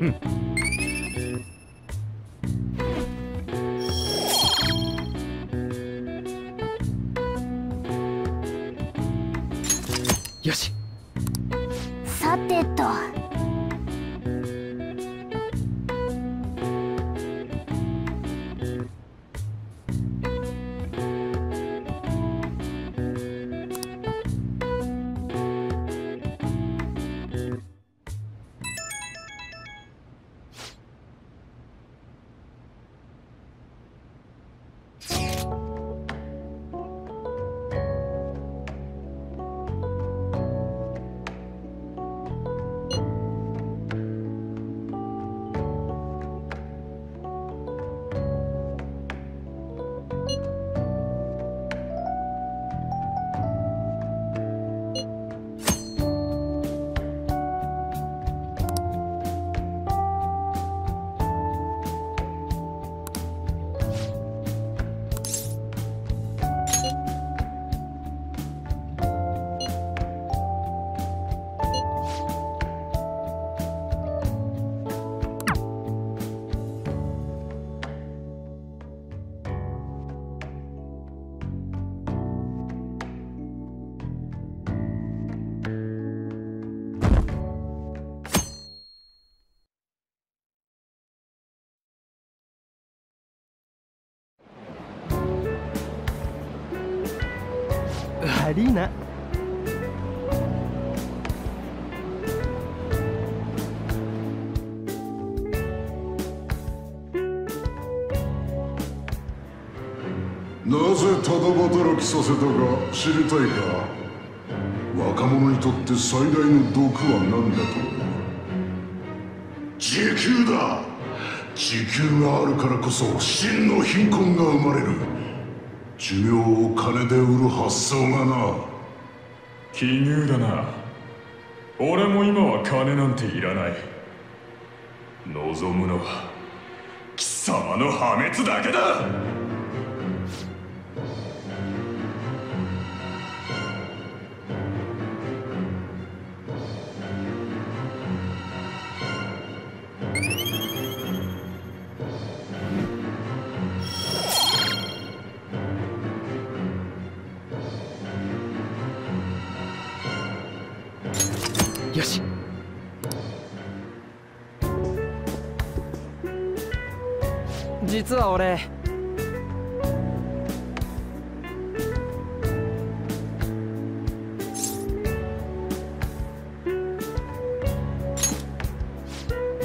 よ悪いななぜただ働きさせたか知りたいか。若者にとって最大の毒は何だと。思う時給だ。時給があるからこそ真の貧困が生まれる。寿命を金で売る発想がな。奇遇だな。俺も今は金なんていらない。望むのは貴様の破滅だけだ。実は俺。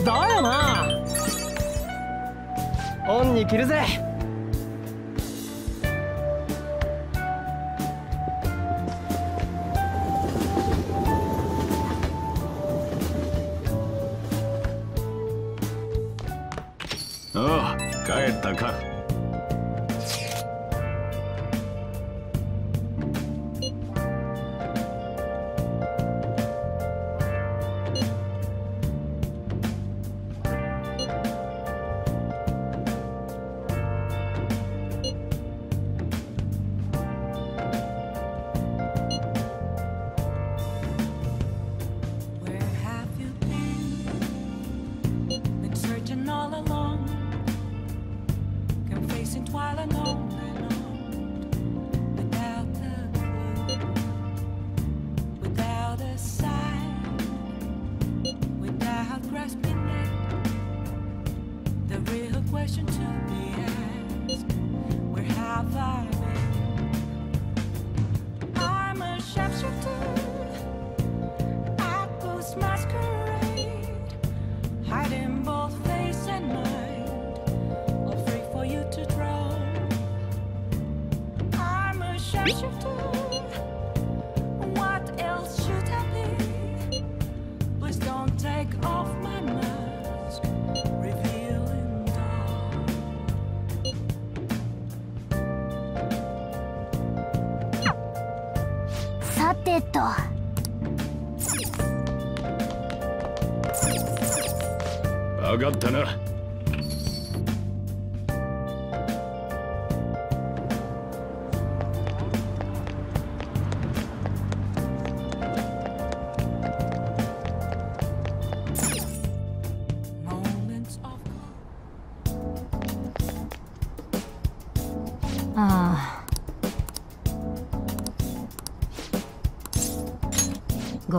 だよな。オンに着るぜ。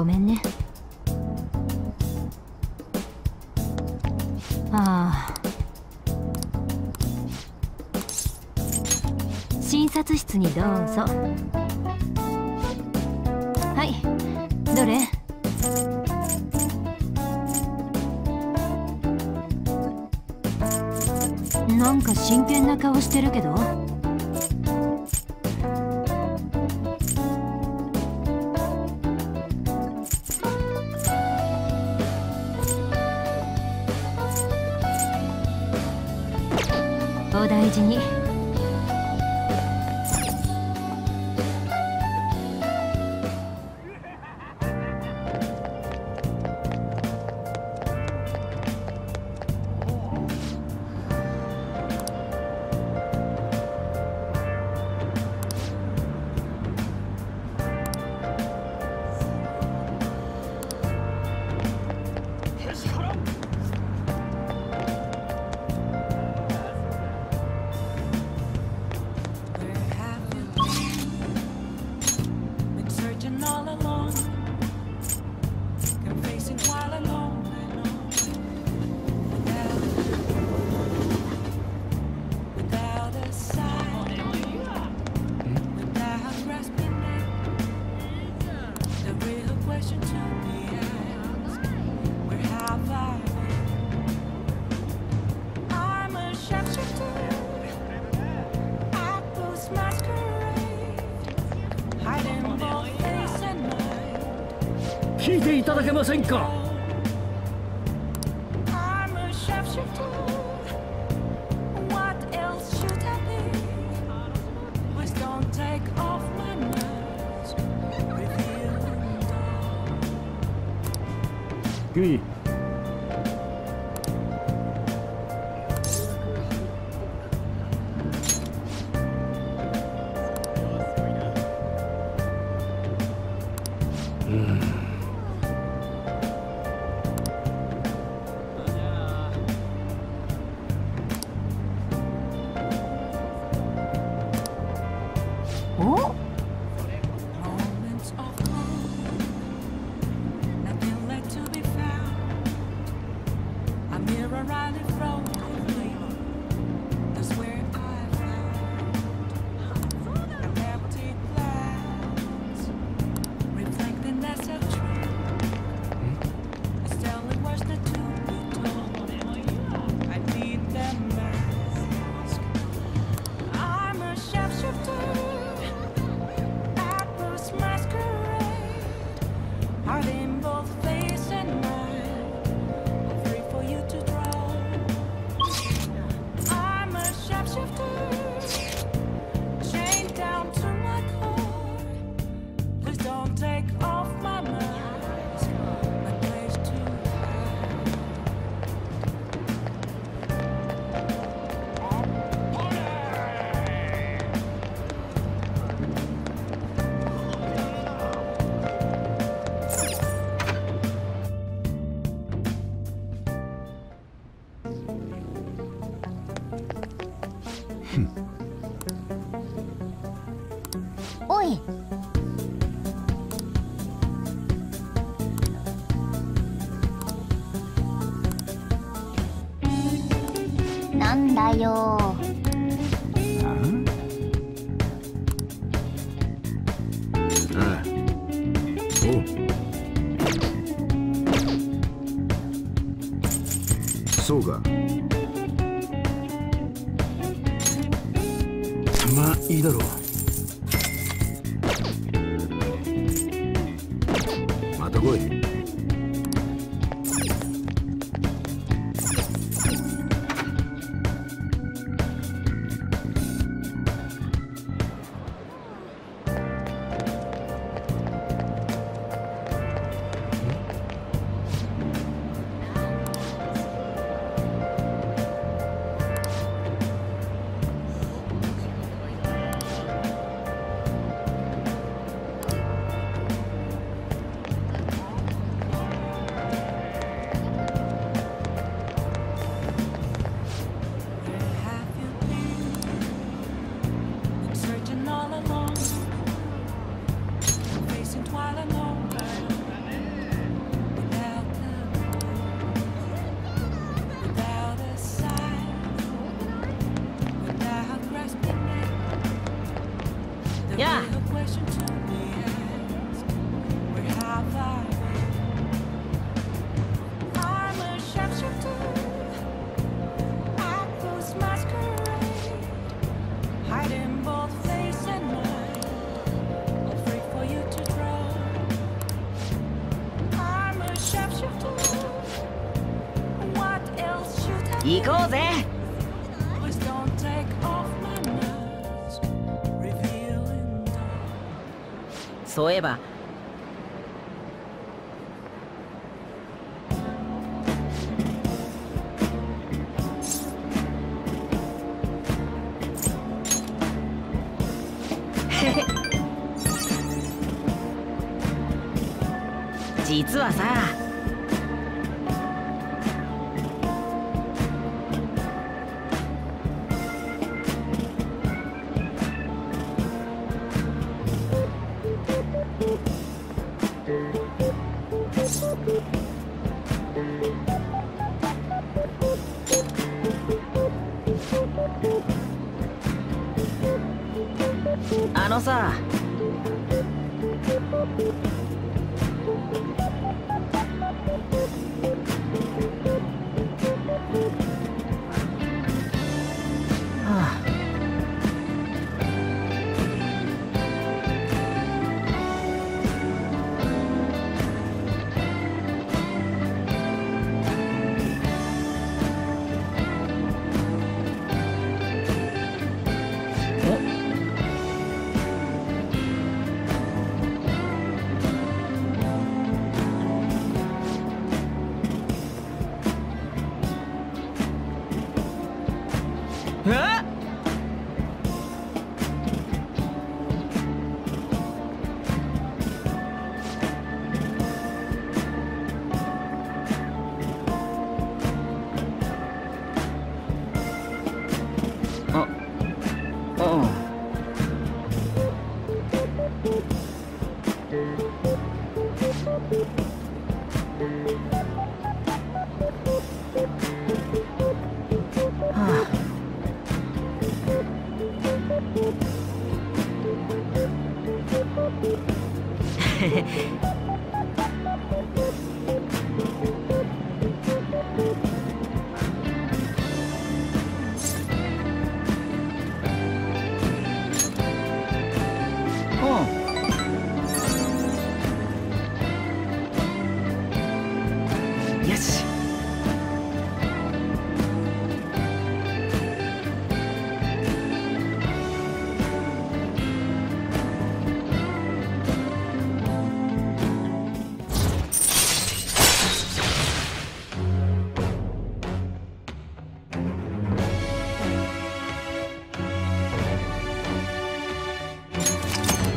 ごめんね。ああ。診察室にどうぞ。はい。どれ？なんか真剣な顔してるけど。だけませんか君うんよ。実はさ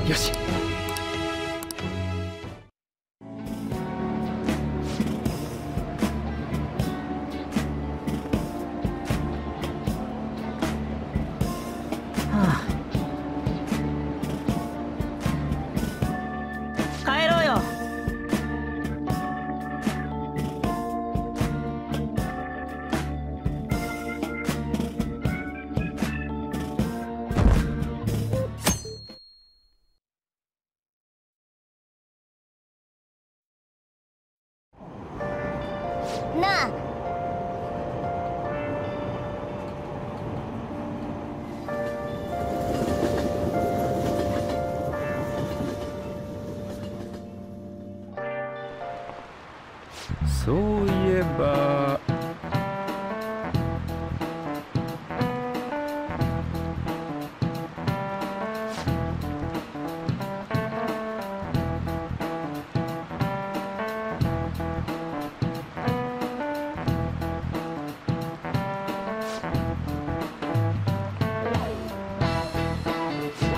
よし。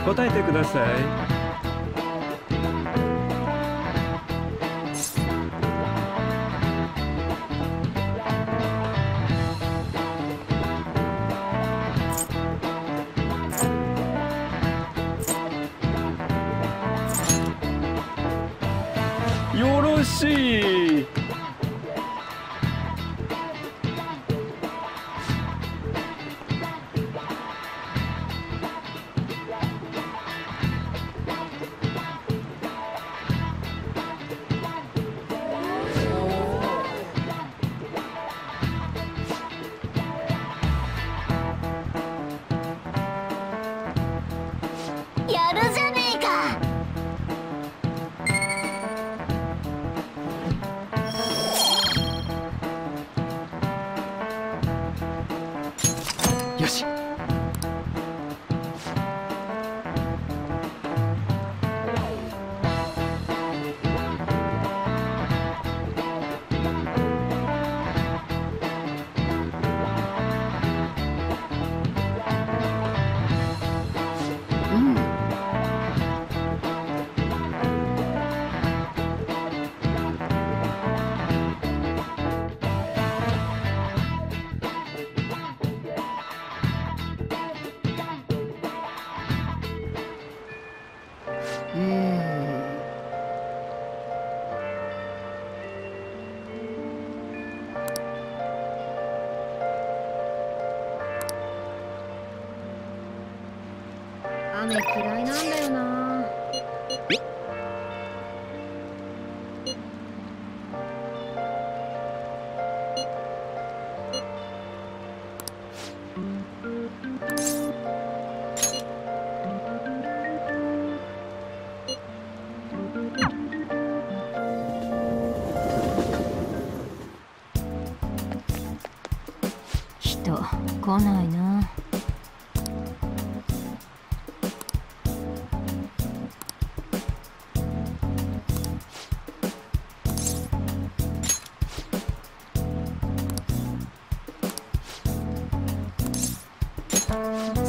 答えてください。嫌いなんだよな。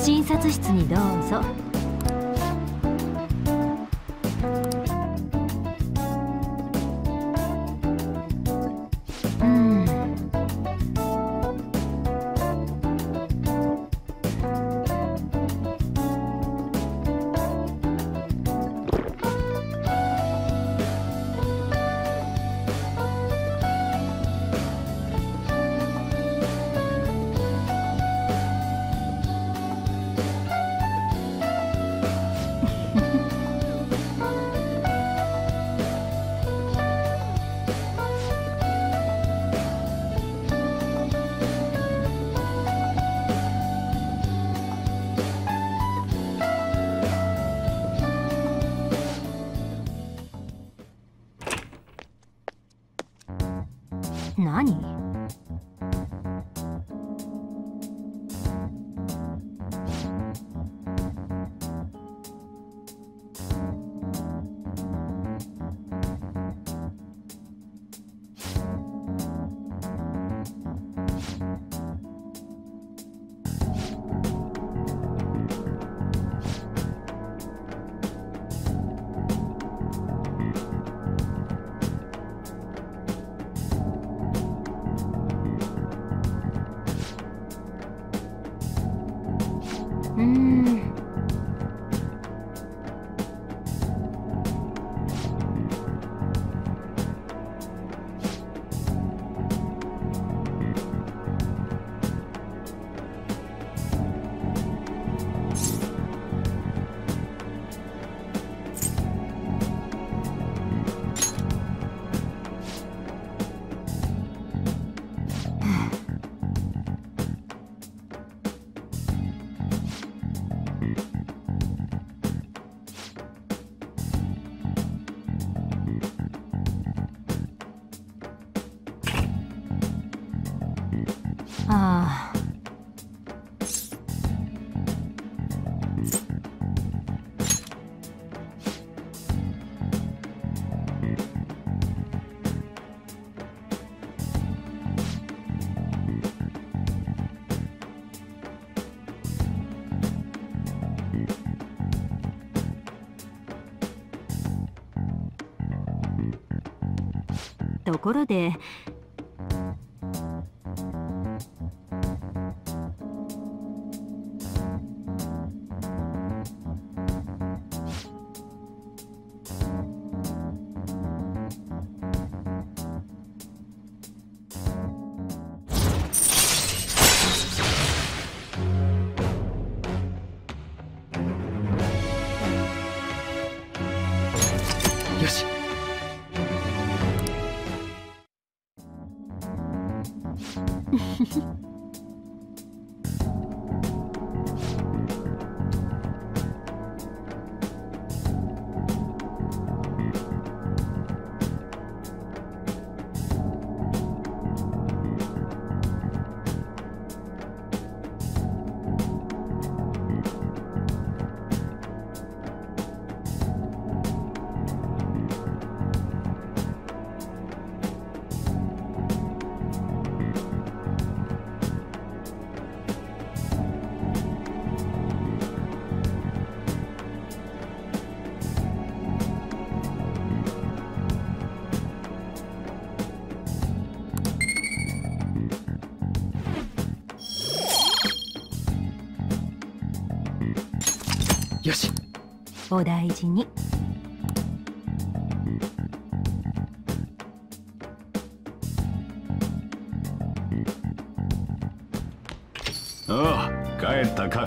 診察室にどうぞ。ところでお大事に。ああ帰ったか。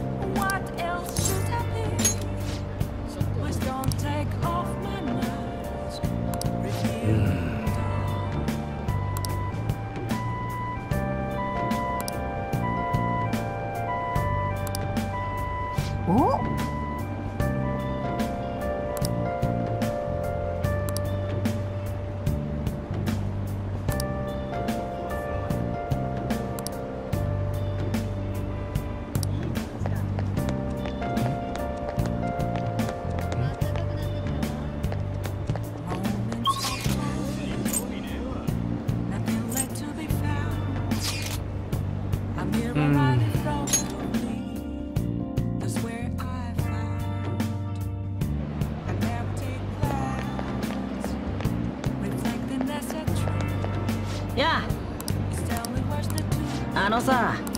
のさ。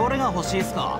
どれが欲しいっすか？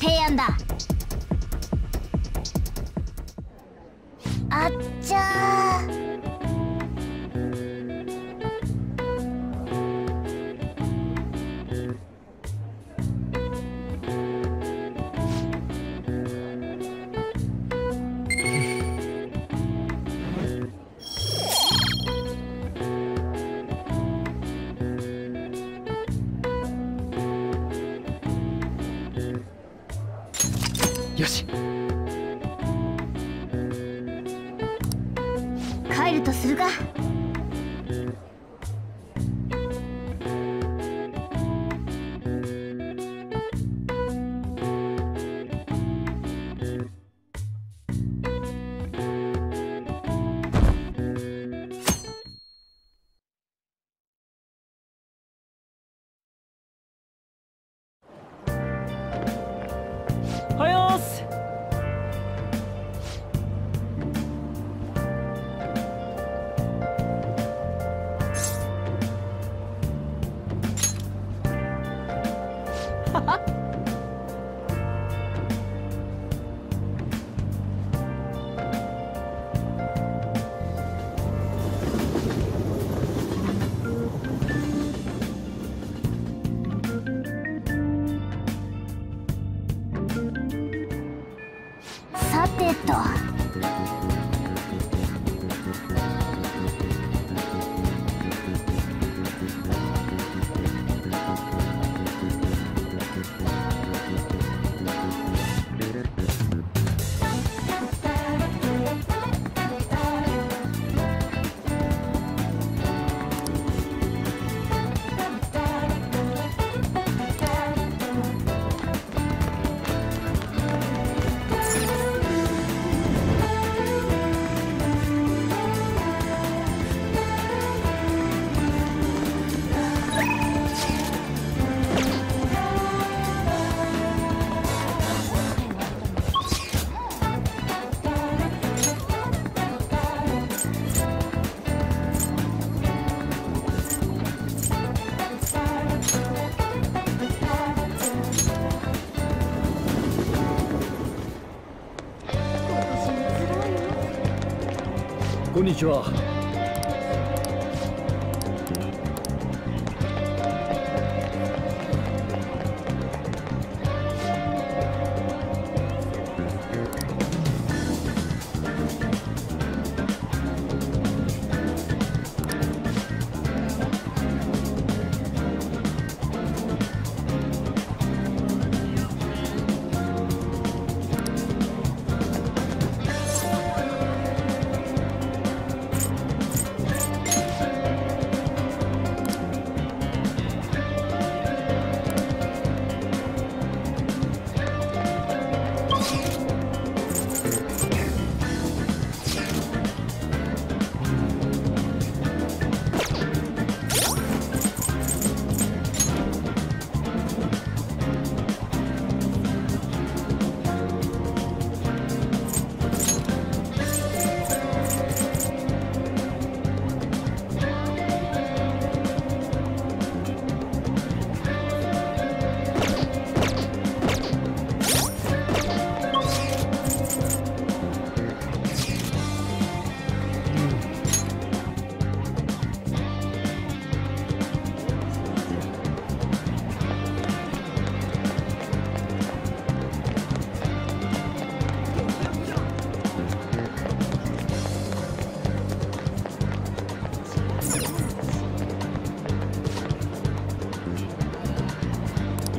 黑暗的にちは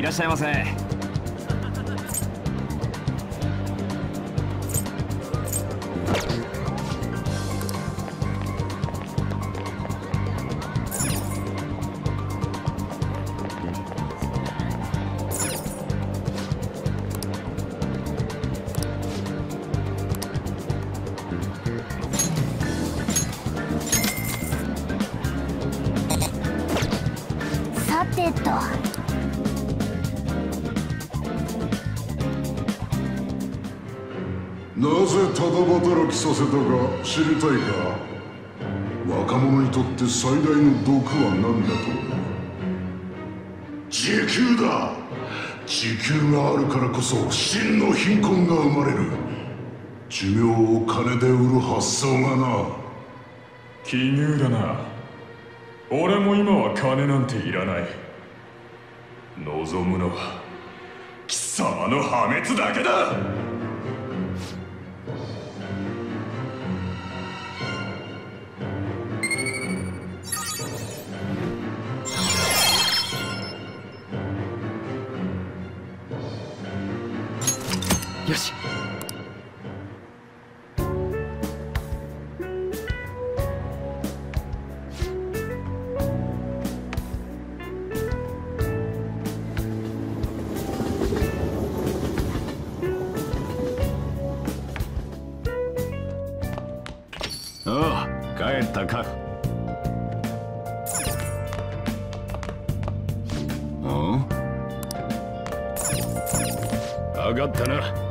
らっしゃいませ。ただ働きさせたか知りたいか若者にとって最大の毒は何だと？思う時給だ。時給があるからこそ真の貧困が生まれる。寿命を金で売る発想がな。奇遇だな。俺も今は金なんていらない。望むのは貴様の破滅だけだったか上がったな。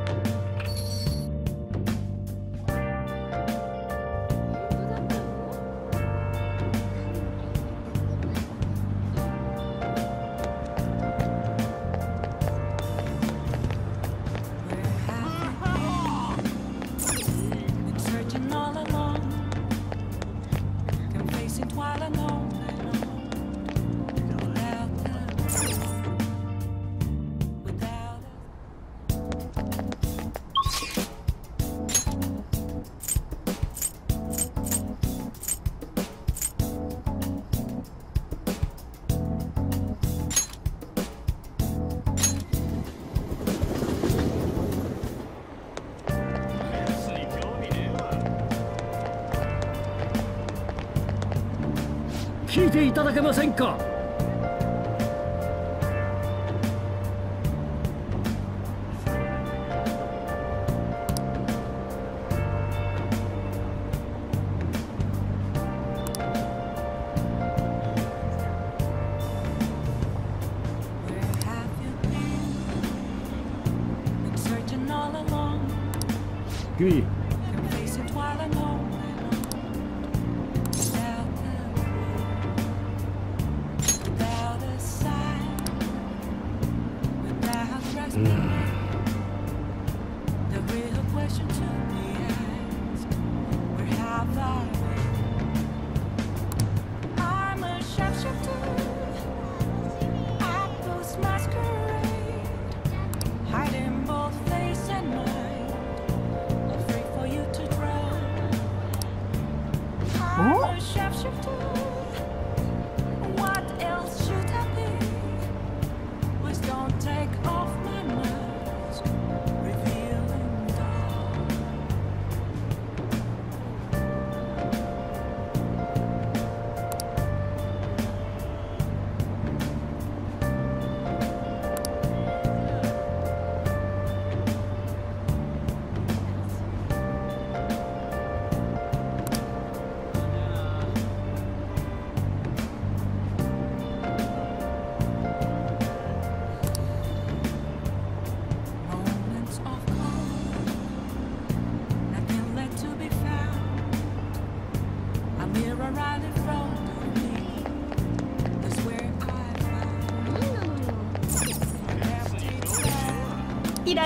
聞いていただけませんか？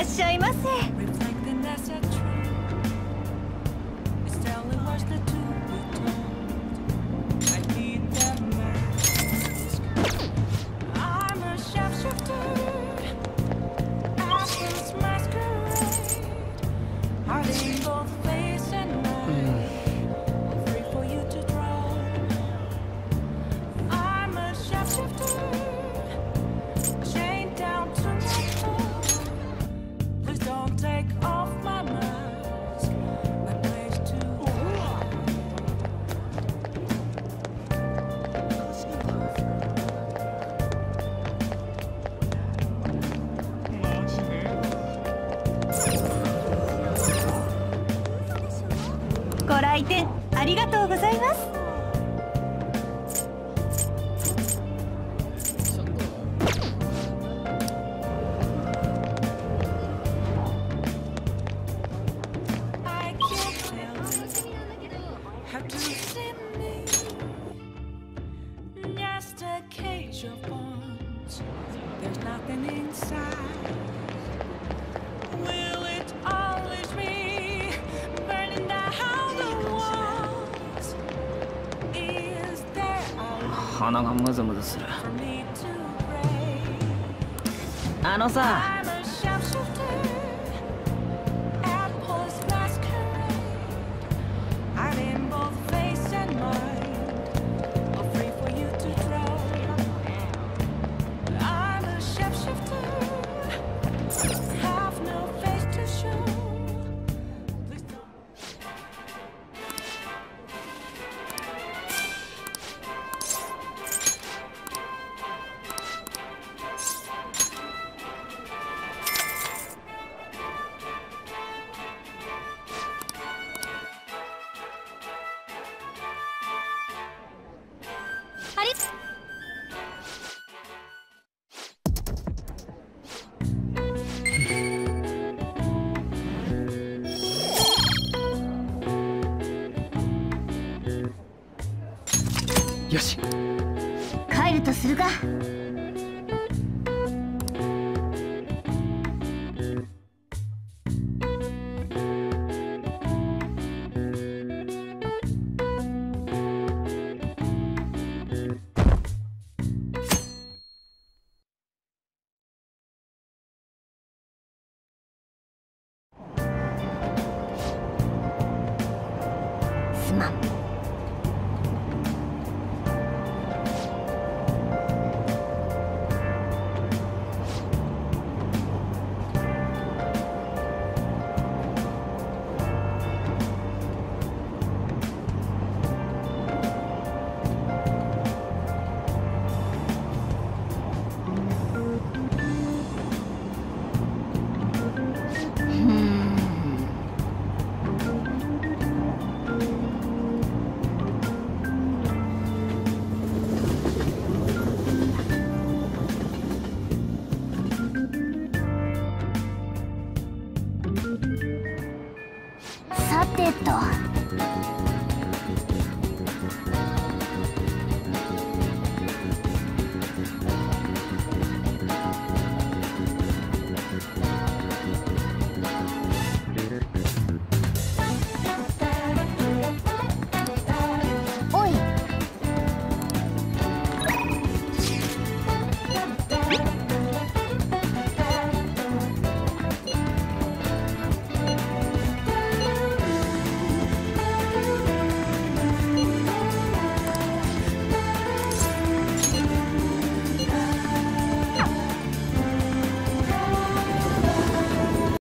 らっしゃいませ。回転